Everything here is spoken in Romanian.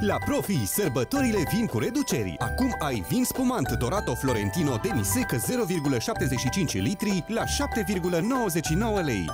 La Profi, sărbătorile vin cu reduceri. Acum ai vin spumant Dorato Florentino demi-sec 0,75 litri la 7,99 lei.